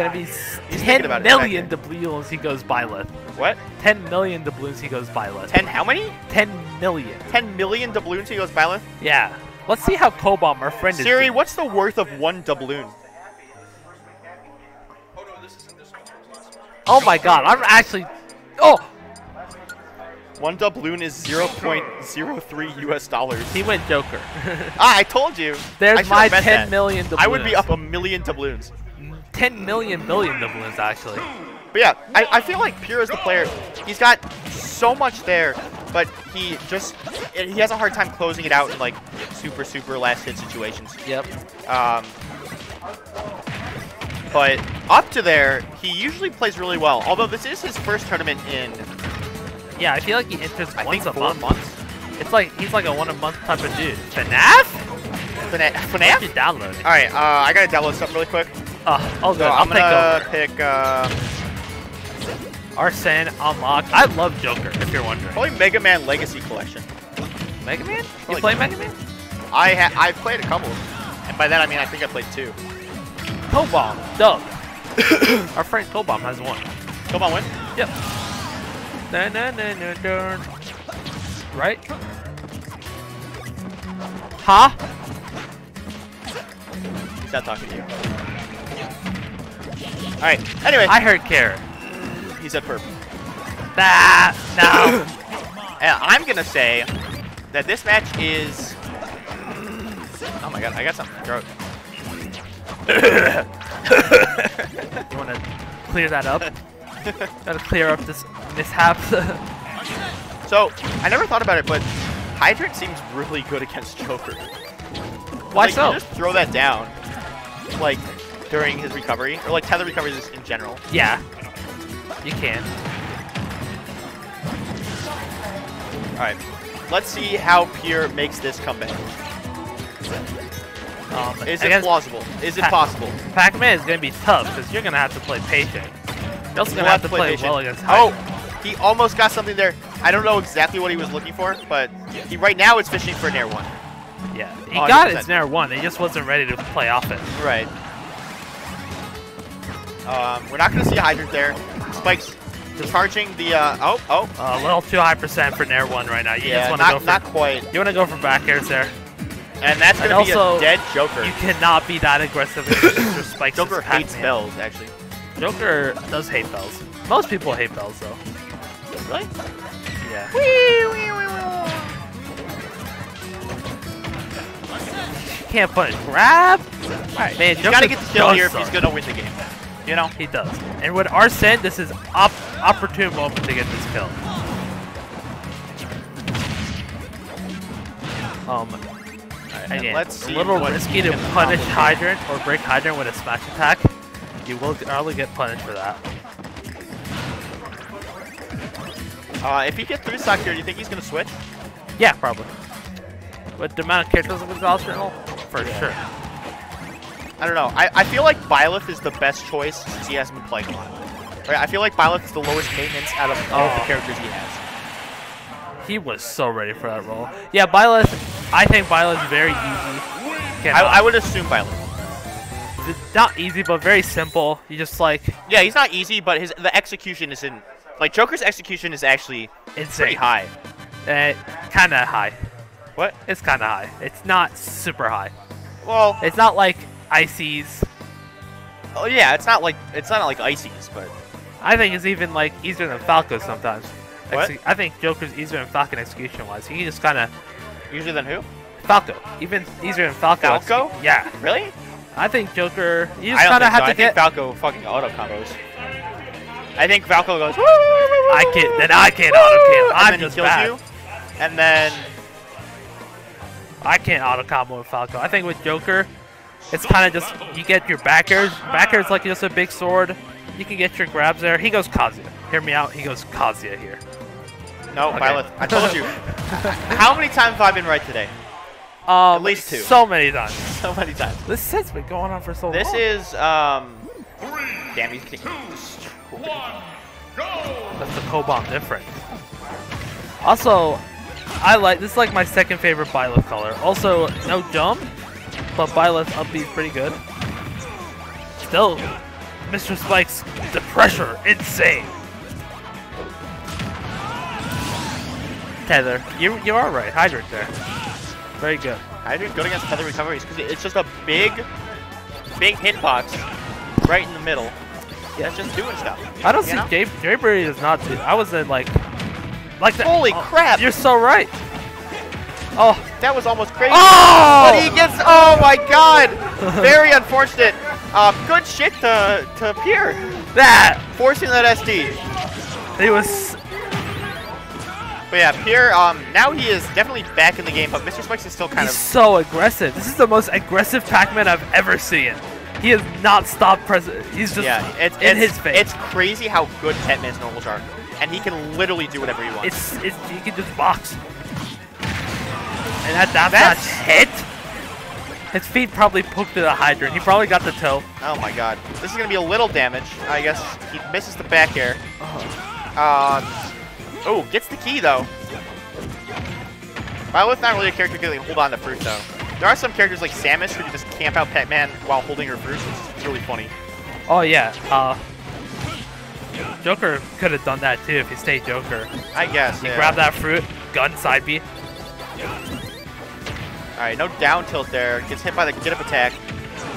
Gonna be He's 10 about it, million doubloons he goes Byleth. What? 10 million doubloons he goes Byleth. 10 how many? 10 million. 10 million doubloons he goes Byleth? Yeah. Let's see how Cobalt, our friend, is Siri, what's the worth of one doubloon? Oh my god, I'm actually. Oh! One doubloon is 0.03 US dollars. He went Joker. Ah, I told you. There's my 10 that. million doubloons. I would be up a million doubloons. 10 million million doubloons, actually. But yeah, I, I feel like Pure is the player. He's got so much there, but he just he has a hard time closing it out in like super super last hit situations. Yep. Um, but up to there, he usually plays really well. Although this is his first tournament in Yeah, I feel like he enters I once a month. months. It's like he's like a one a month type of dude. FNAF? FNAF. FNAF? download? All right, uh, I gotta download something really quick. Oh, good. So I'm gonna pick uh, Arsene. I love Joker, if you're wondering. probably Mega Man Legacy Collection. Mega Man? You play Mega Man? I ha I've played a couple, and by that I mean I think I played two. Cobalt. Dope. Our friend Cobalt has one. On, win. Yep. Na na na na na. Right? Huh? He's not talking to you. All right. Anyway, I heard carrot. he said perp. That no. And I'm gonna say that this match is. Oh my god, I got something in throat. you want to clear that up? Gotta clear up this mishap. So I never thought about it, but Hydrant seems really good against Joker. Why like, so? You just throw that down, like during his recovery, or like tether recoveries in general. Yeah. You can. All right, let's see how Pure makes this comeback. Um, Is it plausible? Is it Pa- possible? Pac-Man is gonna be tough because you're gonna have to play patient. You're also gonna We'll have to play, patient. well against Oh, he almost got something there. I don't know exactly what he was looking for, but he right now is fishing for Nair one. Yeah, he Oh, got 100%. his Nair one. He just wasn't ready to play off it. Right. Um, we're not going to see a hydrant there. Spikes charging the. Uh, oh, oh. Uh, a little too high percent for Nair one right now. You yeah, just want to not, go for not quite. you want to go for back airs there. And that's going to be also, a dead Joker. You cannot be that aggressive against. Spikes. Joker hates bells, actually. Joker does hate bells. Most people hate bells though. Really? Yeah. Wee, wee, wee, Can't punish grab. Alright, Man, he's got to get the kill here if he's going to win the game. You know? He does. And with Arsene, this is op opportune moment to get this kill. Um, and again, let's see a little risky to punish. Hydrant or break Hydrant with a smash attack. You will probably get punished for that. Uh, if he gets through stock here, do you think he's going to switch? Yeah, probably. With the amount of characters with exhaustion, for sure. I don't know. I, I feel like Byleth is the best choice since he hasn't been playing a lot. Right? I feel like Byleth is the lowest maintenance out of all of the Oh. characters he has. He was so ready for that role. Yeah, Byleth, I think Byleth is very easy. I, I would assume Byleth. Not easy, but very simple. You just like Yeah, he's not easy, but his the execution is in like Joker's execution is actually pretty insane. high. Uh, kind of high. What? It's kind of high. It's not super high. Well, It's not like Icy's. oh yeah, it's not like it's not like Icy's, but I think it's even like easier than Falco sometimes. What? I think Joker's easier than Falcon execution wise. He can just kind of easier than who? Falco, even easier than Falco. Falco? yeah, Really? I think Joker. You just kind of have so. to I get. think Falco fucking auto combos. I think Falco goes. I can't. Then I can't auto kill. I'm then he just kills bad. you, and then I can't auto combo with Falco. I think with Joker, it's kind of just you get your back airs. Backers like just a big sword. You can get your grabs there. He goes Kazuya. Hear me out. He goes Kazuya here. no, Okay. Byleth. I told you. How many times have I been right today? Um, At least two. So many times. So many times. This set's been going on for so This long. This is um. Damn, he's getting That's the Cobalt difference. Also, I like this is like my second favorite Byleth color. Also, no jump, but Byleth up is pretty good. Still Mr. Spikes, the pressure, insane. Tether, you you are right. Hydrant there. Very good. Hydrant good against tether recoveries because it's just a big, big hitbox right in the middle. Yeah, it's just doing stuff. I don't see know? Jay Jayberry does not do. I was in like, like that. Holy oh, crap! You're so right. Oh, That was almost crazy. oh! But he gets. Oh my god! Very unfortunate. Um, good shit to to Pure, that forcing that SD. he was. But yeah, Pure. Um, now he is definitely back in the game, but Mr. Spikes is still kind He's of. so aggressive. This is the most aggressive Pac-Man I've ever seen. He has not stopped press. He's just Yeah, it's in it's, his face. It's crazy how good Tetman's normals are, and he can literally do whatever he wants. It's it's he can just box. And that that That's- that's hit. His feet probably poked through the hydrant. He probably got the toe. Oh my god. This is going to be a little damage. I guess he misses the back air. Um, oh, gets the key though. Byleth's not really a character who can hold on to fruit though. There are some characters like Samus who can just camp out Pac-Man while holding her fruit, which is really funny. Oh yeah. Uh, Joker could have done that too if he stayed Joker. I guess. He yeah. grabbed that fruit, gun side B. All right, no down tilt there. Gets hit by the get up attack.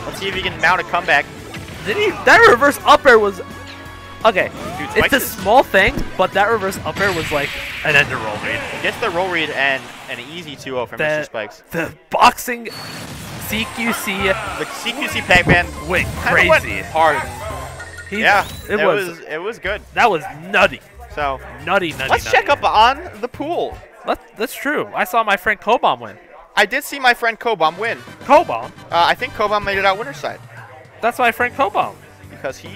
Let's see if he can mount a comeback. Did he? That reverse up air was. Okay, Dude, it's a is- small thing, but that reverse up air was like an ender roll read. Gets the roll read and an easy 2-0 from Mr. Spikes. the boxing CQC The CQC went kinda went crazy. hard. He- Yeah, it, was, it was good. that was nutty, So nutty, nutty. let's nutty. check up on the pool. Let, that's true. I saw my friend Kobom win. I did see my friend Kobom win. Kobom? Uh, I think Kobom made it out winner's side That's my friend Kobom. because he